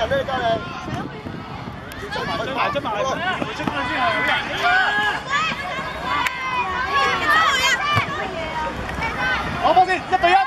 人咩教你？真埋真埋真埋，我出翻先好。先，一对。